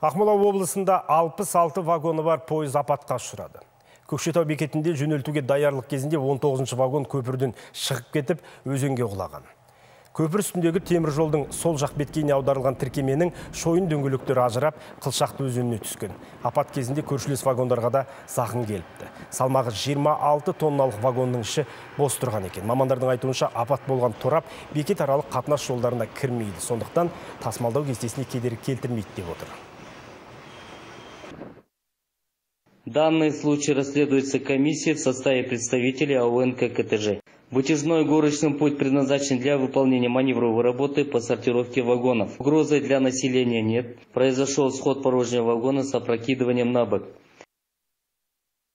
Ақмола облысында 66 вагоны бар пойыз апатқа ұшырады. Көкшетау бекетінде жөнелтуге даярлық кезінде 19 вагон көпірден шығып кетіп, өзенге құлаған. Көпір үстіндегі темір жолдың сол жақ беткейіне аударылған тіркеменің шойын дөңгелектері ажырап, қылшақты өзеніне түскен. Апат кезінде көршілес вагондарға да зақым келіпті. Салмағы 26 тонналық вагонның іші бос тұрған екен. Мамандардың айтуынша апат болған торап бекет аралық қатынас жолдарына кірмейді. Сондықтан тасымалдау кестесіне кедергі келтірмейді деп отыр. Данный случай расследуется комиссией в составе представителей АОН КТЖ. Вытяжной горочный путь предназначен для выполнения маневровой работы по сортировке вагонов. Угрозы для населения нет. Произошел сход порожнего вагона с опрокидыванием на бок.